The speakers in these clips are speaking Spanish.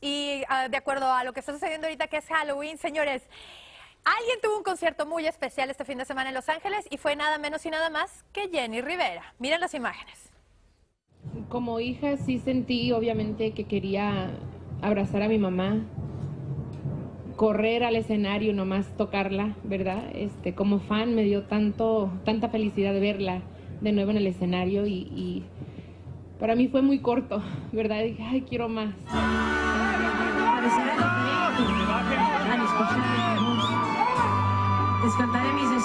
y ah, de acuerdo a lo que está sucediendo ahorita que es Halloween, señores, alguien tuvo un concierto muy especial este fin de semana en Los Ángeles y fue nada menos y nada más que Jenny Rivera. Miren las imágenes. Como hija sí sentí obviamente que quería abrazar a mi mamá, correr al escenario, nomás tocarla, ¿verdad? Este, como fan me dio tanto, tanta felicidad de verla de nuevo en el escenario y, y para mí fue muy corto, ¿verdad? Dije, ay, quiero más.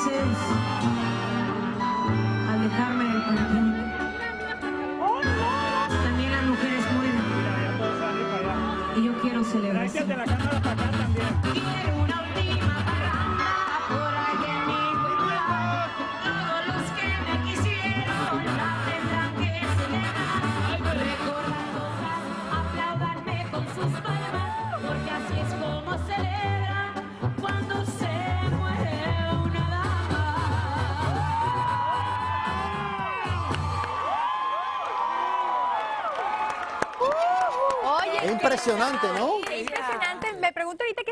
Deseos, alejarme del panteón. También las mujeres mueren y yo quiero celebración. Impresionante, ¿no? Es impresionante. Me pregunto ahorita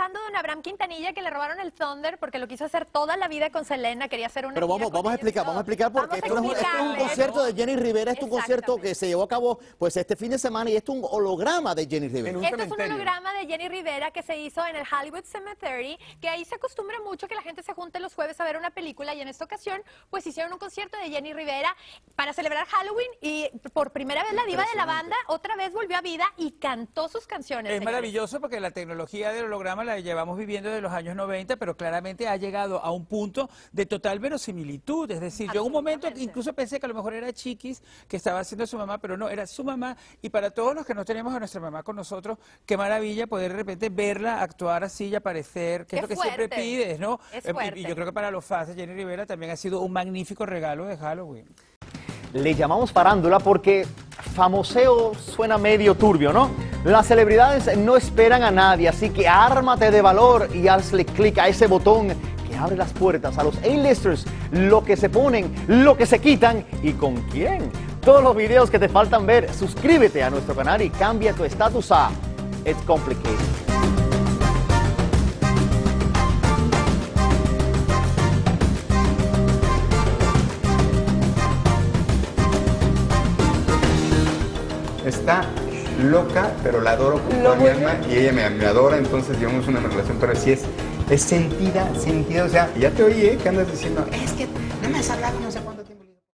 pensando don Abraham Quintanilla que le robaron el Thunder porque lo quiso hacer toda la vida con Selena, quería hacer una Pero vamos, con vamos a explicar, vamos a explicar porque esto, es un, esto es un concierto de Jenny Rivera, es un concierto que se llevó a cabo pues este fin de semana y esto es un holograma de Jenny Rivera. Esto es un holograma de Jenny Rivera que se hizo en el Hollywood Cemetery, que ahí se acostumbra mucho que la gente se junte los jueves a ver una película y en esta ocasión pues hicieron un concierto de Jenny Rivera para celebrar Halloween y por primera vez la diva de la banda otra vez volvió a vida y cantó sus canciones. Es señores. maravilloso porque la tecnología del holograma la llevamos viviendo desde los años 90, pero claramente ha llegado a un punto de total verosimilitud. Es decir, yo en un momento incluso pensé que a lo mejor era Chiquis que estaba haciendo su mamá, pero no, era su mamá. Y para todos los que no tenemos a nuestra mamá con nosotros, qué maravilla poder de repente verla actuar así y aparecer, que Qué es lo que siempre pides, ¿no? Es Eh. Y yo creo que para los fans de Jenny Rivera también ha sido un magnífico regalo de Halloween. Le llamamos farándula porque famoseo suena medio turbio, ¿no? Las celebridades no esperan a nadie, así que ármate de valor y hazle clic a ese botón que abre las puertas a los A-listers, lo que se ponen, lo que se quitan y con quién. Todos los videos que te faltan ver, suscríbete a nuestro canal y cambia tu estatus a It's Complicated. Está loca, pero la adoro con toda mi alma y ella me, me adora, entonces llevamos una relación, pero sí es, es sentida, sentida, o sea, ya te oí, ¿eh? que andas diciendo, es que no me has hablado, no sé cuánto.